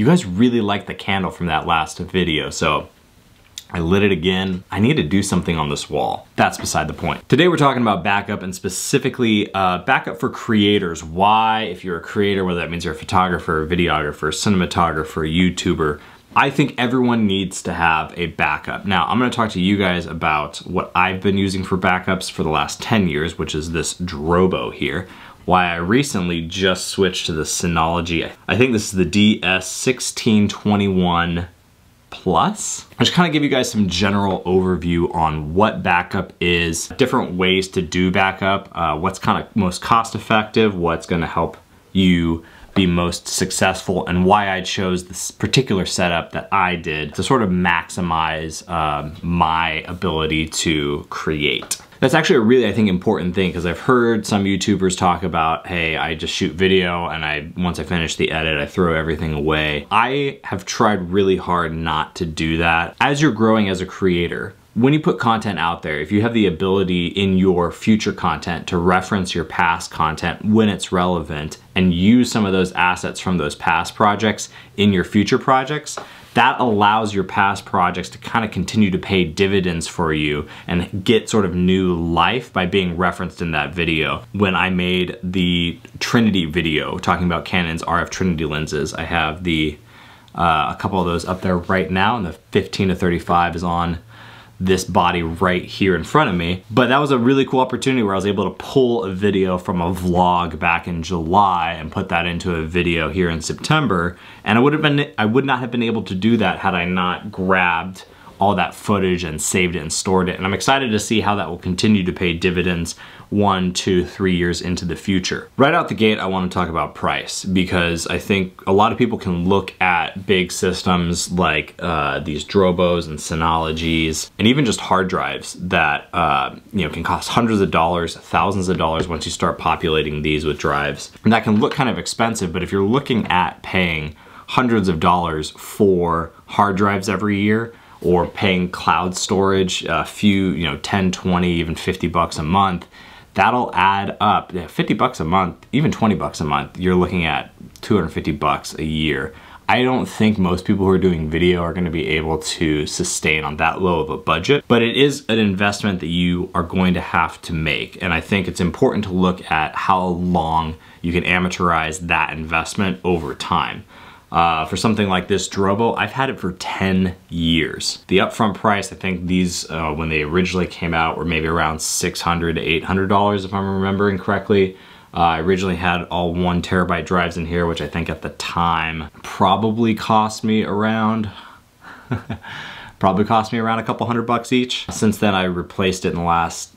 you guys really liked the candle from that last video, so I lit it again. I need to do something on this wall. That's beside the point. Today we're talking about backup and specifically uh, backup for creators. Why, if you're a creator, whether that means you're a photographer, videographer, cinematographer, YouTuber, I think everyone needs to have a backup. Now, I'm gonna talk to you guys about what I've been using for backups for the last 10 years, which is this Drobo here. Why I recently just switched to the Synology. I think this is the DS1621 Plus. I just kind of give you guys some general overview on what backup is, different ways to do backup, uh, what's kind of most cost effective, what's gonna help you be most successful and why I chose this particular setup that I did to sort of maximize um, my ability to create. That's actually a really, I think, important thing because I've heard some YouTubers talk about, hey, I just shoot video and I once I finish the edit, I throw everything away. I have tried really hard not to do that. As you're growing as a creator, when you put content out there, if you have the ability in your future content to reference your past content when it's relevant and use some of those assets from those past projects in your future projects, that allows your past projects to kind of continue to pay dividends for you and get sort of new life by being referenced in that video. When I made the Trinity video talking about Canon's RF Trinity lenses, I have the uh, a couple of those up there right now and the 15 to 35 is on this body right here in front of me. But that was a really cool opportunity where I was able to pull a video from a vlog back in July and put that into a video here in September. And I would have been I would not have been able to do that had I not grabbed all that footage and saved it and stored it. And I'm excited to see how that will continue to pay dividends one, two, three years into the future. Right out the gate, I wanna talk about price because I think a lot of people can look at big systems like uh, these Drobos and Synologies and even just hard drives that uh, you know can cost hundreds of dollars, thousands of dollars once you start populating these with drives. And that can look kind of expensive, but if you're looking at paying hundreds of dollars for hard drives every year, or paying cloud storage a few, you know, 10, 20, even 50 bucks a month, that'll add up. 50 bucks a month, even 20 bucks a month, you're looking at 250 bucks a year. I don't think most people who are doing video are gonna be able to sustain on that low of a budget, but it is an investment that you are going to have to make. And I think it's important to look at how long you can amateurize that investment over time. Uh, for something like this Drobo, I've had it for 10 years. The upfront price, I think these, uh, when they originally came out, were maybe around 600 to $800 if I'm remembering correctly. Uh, I originally had all one terabyte drives in here, which I think at the time probably cost me around, probably cost me around a couple hundred bucks each. Since then, I replaced it in the last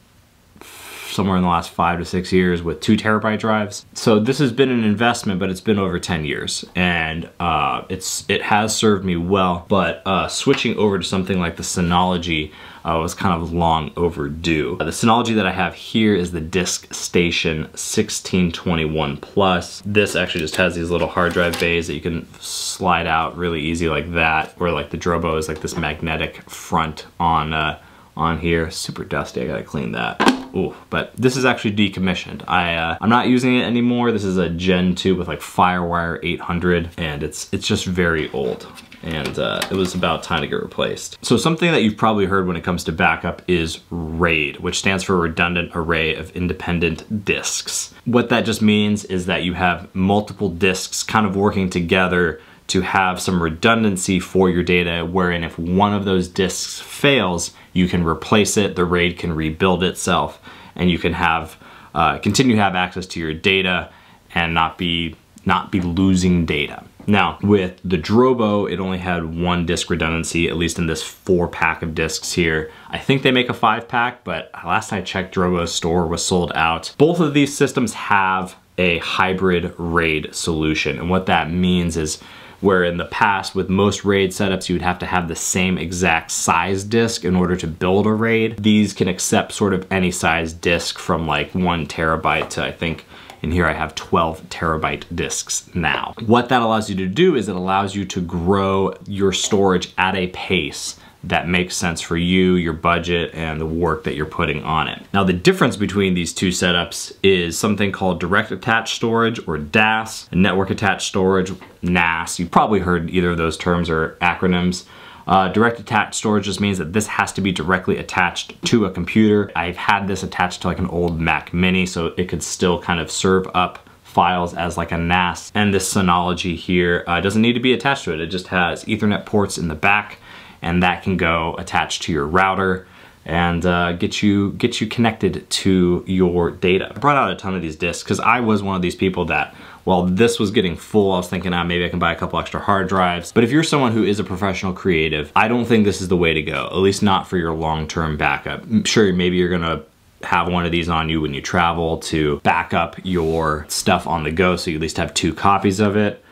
somewhere in the last five to six years with two terabyte drives. So this has been an investment, but it's been over 10 years and uh, it's it has served me well, but uh, switching over to something like the Synology uh, was kind of long overdue. the Synology that I have here is the DiskStation 1621 Plus. This actually just has these little hard drive bays that you can slide out really easy like that, where like the Drobo is like this magnetic front on uh, on here. Super dusty, I gotta clean that. Ooh, but this is actually decommissioned. I, uh, I'm not using it anymore. This is a Gen 2 with like Firewire 800 and it's, it's just very old and uh, it was about time to get replaced. So something that you've probably heard when it comes to backup is RAID, which stands for Redundant Array of Independent Disks. What that just means is that you have multiple disks kind of working together to have some redundancy for your data wherein if one of those disks fails, you can replace it, the RAID can rebuild itself, and you can have uh, continue to have access to your data and not be not be losing data. Now, with the Drobo, it only had one disk redundancy, at least in this four pack of disks here. I think they make a five pack, but last I checked, Drobo's store was sold out. Both of these systems have a hybrid RAID solution. And what that means is where in the past with most RAID setups you would have to have the same exact size disk in order to build a RAID. These can accept sort of any size disk from like one terabyte to I think in here I have 12 terabyte disks now. What that allows you to do is it allows you to grow your storage at a pace that makes sense for you, your budget, and the work that you're putting on it. Now the difference between these two setups is something called direct attached storage or DAS, and network attached storage, NAS. You've probably heard either of those terms or acronyms. Uh, direct attached storage just means that this has to be directly attached to a computer. I've had this attached to like an old Mac mini so it could still kind of serve up files as like a NAS. And this Synology here uh, doesn't need to be attached to it. It just has ethernet ports in the back and that can go attached to your router and uh, get you get you connected to your data. I brought out a ton of these disks because I was one of these people that while this was getting full, I was thinking, ah, maybe I can buy a couple extra hard drives. But if you're someone who is a professional creative, I don't think this is the way to go, at least not for your long-term backup. Sure, maybe you're gonna have one of these on you when you travel to back up your stuff on the go so you at least have two copies of it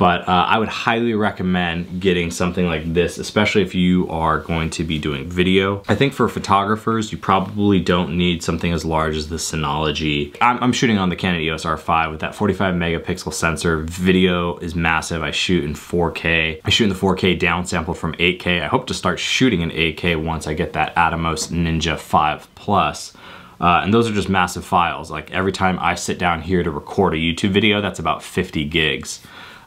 but uh, I would highly recommend getting something like this, especially if you are going to be doing video. I think for photographers, you probably don't need something as large as the Synology. I'm, I'm shooting on the Canon EOS R5 with that 45 megapixel sensor. Video is massive. I shoot in 4K. I shoot in the 4K downsample from 8K. I hope to start shooting in 8K once I get that Atomos Ninja 5 Plus. Uh, and those are just massive files. Like every time I sit down here to record a YouTube video, that's about 50 gigs.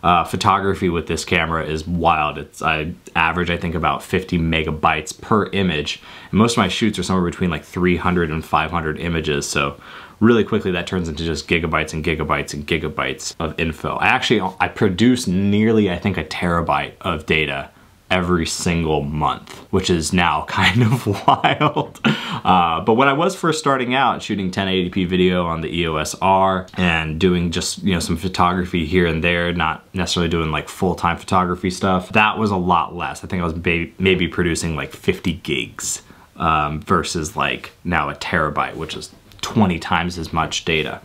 Uh, photography with this camera is wild. It's I average I think about 50 megabytes per image. And most of my shoots are somewhere between like 300 and 500 images. So really quickly that turns into just gigabytes and gigabytes and gigabytes of info. I actually I produce nearly I think a terabyte of data every single month, which is now kind of wild. Uh, but when I was first starting out shooting 1080p video on the EOS R and doing just, you know, some photography here and there, not necessarily doing like full-time photography stuff, that was a lot less. I think I was maybe producing like 50 gigs um, versus like now a terabyte, which is 20 times as much data.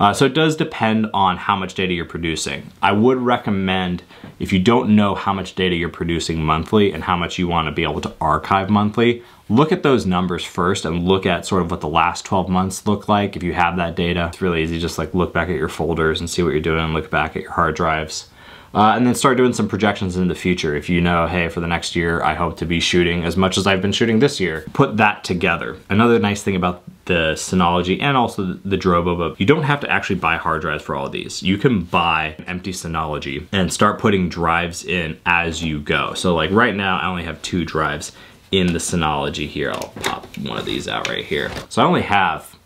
Uh, so it does depend on how much data you're producing. I would recommend if you don't know how much data you're producing monthly and how much you want to be able to archive monthly, look at those numbers first and look at sort of what the last 12 months look like if you have that data. It's really easy, just like look back at your folders and see what you're doing, and look back at your hard drives. Uh, and then start doing some projections in the future. If you know, hey, for the next year, I hope to be shooting as much as I've been shooting this year, put that together. Another nice thing about the Synology and also the Drobo, but you don't have to actually buy hard drives for all of these. You can buy an empty Synology and start putting drives in as you go. So like right now, I only have two drives in the Synology here. I'll pop one of these out right here. So I only have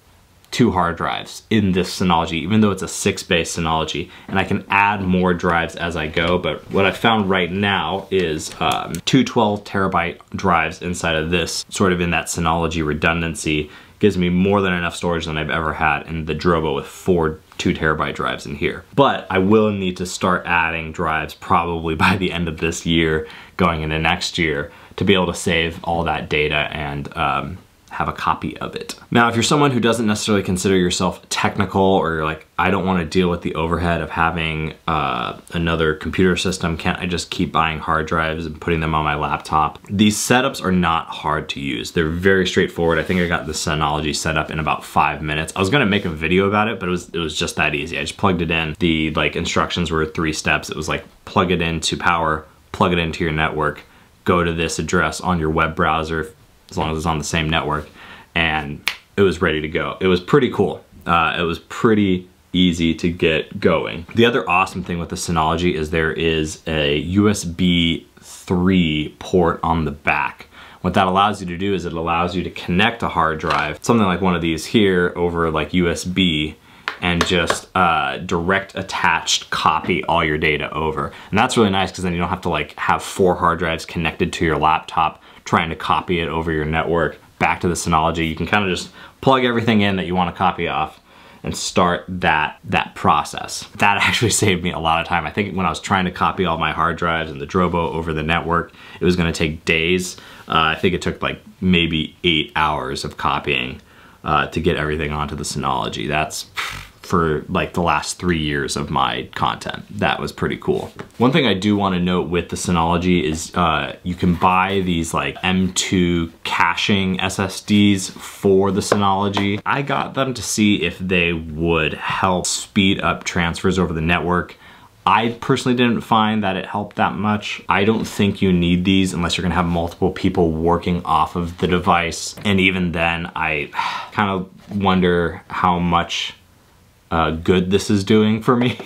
two hard drives in this Synology, even though it's a six base Synology, and I can add more drives as I go, but what I found right now is um, two 12 terabyte drives inside of this, sort of in that Synology redundancy, gives me more than enough storage than I've ever had in the Drobo with four two terabyte drives in here. But I will need to start adding drives probably by the end of this year, going into next year, to be able to save all that data and um, have a copy of it. Now, if you're someone who doesn't necessarily consider yourself technical or you're like, I don't want to deal with the overhead of having uh, another computer system, can't I just keep buying hard drives and putting them on my laptop? These setups are not hard to use. They're very straightforward. I think I got the Synology set up in about five minutes. I was gonna make a video about it, but it was, it was just that easy. I just plugged it in. The like instructions were three steps. It was like plug it into power, plug it into your network, go to this address on your web browser, as long as it's on the same network, and it was ready to go. It was pretty cool. Uh, it was pretty easy to get going. The other awesome thing with the Synology is there is a USB 3 port on the back. What that allows you to do is it allows you to connect a hard drive, something like one of these here over like USB, and just uh, direct attached copy all your data over. And that's really nice because then you don't have to like have four hard drives connected to your laptop trying to copy it over your network back to the Synology. You can kind of just plug everything in that you want to copy off and start that that process. That actually saved me a lot of time. I think when I was trying to copy all my hard drives and the Drobo over the network, it was gonna take days. Uh, I think it took like maybe eight hours of copying uh, to get everything onto the Synology. That's for like the last three years of my content. That was pretty cool. One thing I do wanna note with the Synology is uh, you can buy these like M2 caching SSDs for the Synology. I got them to see if they would help speed up transfers over the network I personally didn't find that it helped that much. I don't think you need these unless you're gonna have multiple people working off of the device. And even then, I kind of wonder how much uh, good this is doing for me.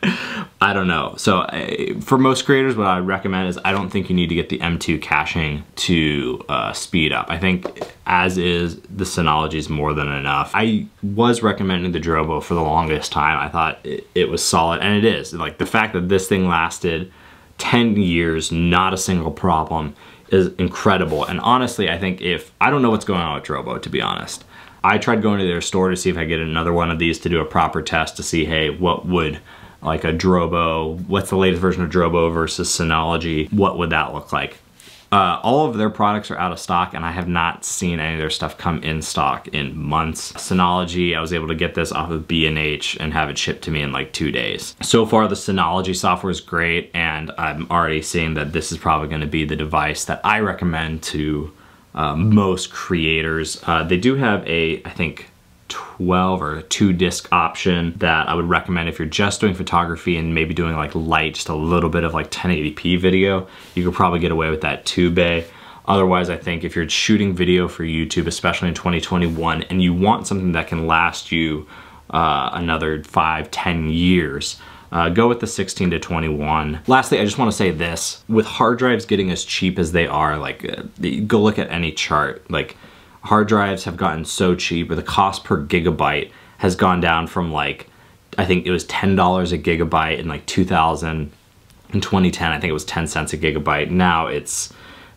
I don't know. So uh, for most creators, what I recommend is I don't think you need to get the M2 caching to uh, speed up. I think as is, the Synology is more than enough. I was recommending the Drobo for the longest time. I thought it, it was solid, and it is. Like the fact that this thing lasted 10 years, not a single problem, is incredible. And honestly, I think if, I don't know what's going on with Drobo, to be honest. I tried going to their store to see if I get another one of these to do a proper test to see, hey, what would like a Drobo, what's the latest version of Drobo versus Synology, what would that look like? Uh, all of their products are out of stock and I have not seen any of their stuff come in stock in months. Synology, I was able to get this off of B&H and have it shipped to me in like two days. So far the Synology software is great and I'm already seeing that this is probably gonna be the device that I recommend to uh, most creators. Uh, they do have a, I think, 12 or two disc option that I would recommend if you're just doing photography and maybe doing like light, just a little bit of like 1080p video, you could probably get away with that two bay. Otherwise, I think if you're shooting video for YouTube, especially in 2021, and you want something that can last you uh, another five, 10 years, uh, go with the 16 to 21. Lastly, I just wanna say this, with hard drives getting as cheap as they are, like uh, go look at any chart, like hard drives have gotten so cheap or the cost per gigabyte has gone down from like, I think it was $10 a gigabyte in like 2000, in 2010, I think it was 10 cents a gigabyte. Now it's,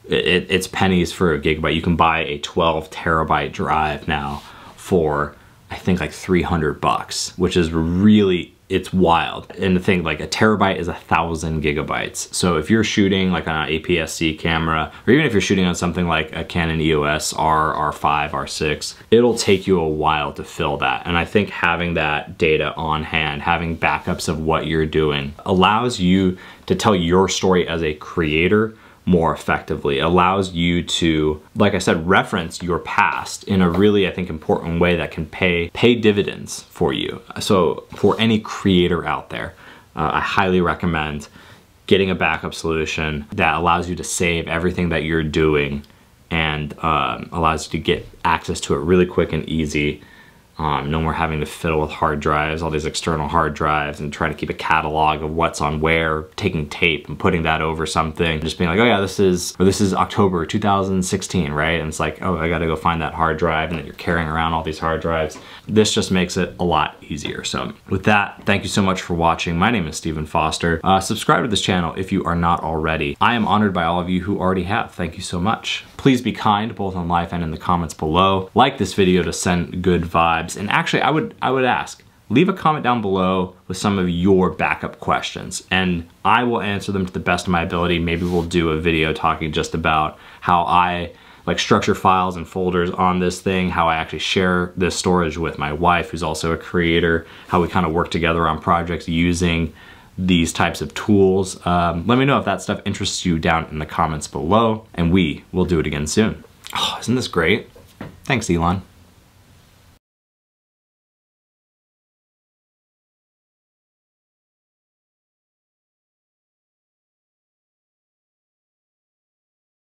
it, it's pennies for a gigabyte. You can buy a 12 terabyte drive now for I think like 300 bucks, which is really it's wild. And the thing, like a terabyte is a thousand gigabytes. So if you're shooting like on an APS-C camera, or even if you're shooting on something like a Canon EOS R, R5, R6, it'll take you a while to fill that. And I think having that data on hand, having backups of what you're doing, allows you to tell your story as a creator more effectively. It allows you to, like I said, reference your past in a really, I think, important way that can pay, pay dividends for you. So for any creator out there, uh, I highly recommend getting a backup solution that allows you to save everything that you're doing and um, allows you to get access to it really quick and easy um, no more having to fiddle with hard drives, all these external hard drives, and trying to keep a catalog of what's on where, taking tape and putting that over something, just being like, oh yeah, this is, or this is October 2016, right? And it's like, oh, I gotta go find that hard drive, and then you're carrying around all these hard drives. This just makes it a lot easier. So with that, thank you so much for watching. My name is Steven Foster. Uh, subscribe to this channel if you are not already. I am honored by all of you who already have. Thank you so much. Please be kind, both on live and in the comments below. Like this video to send good vibes. And actually, I would, I would ask, leave a comment down below with some of your backup questions and I will answer them to the best of my ability. Maybe we'll do a video talking just about how I like structure files and folders on this thing, how I actually share this storage with my wife, who's also a creator, how we kind of work together on projects using these types of tools. Um, let me know if that stuff interests you down in the comments below, and we will do it again soon. Oh, isn't this great? Thanks, Elon.